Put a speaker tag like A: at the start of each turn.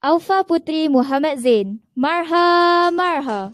A: Alfa Putri Muhammad Zain. Marha, marha.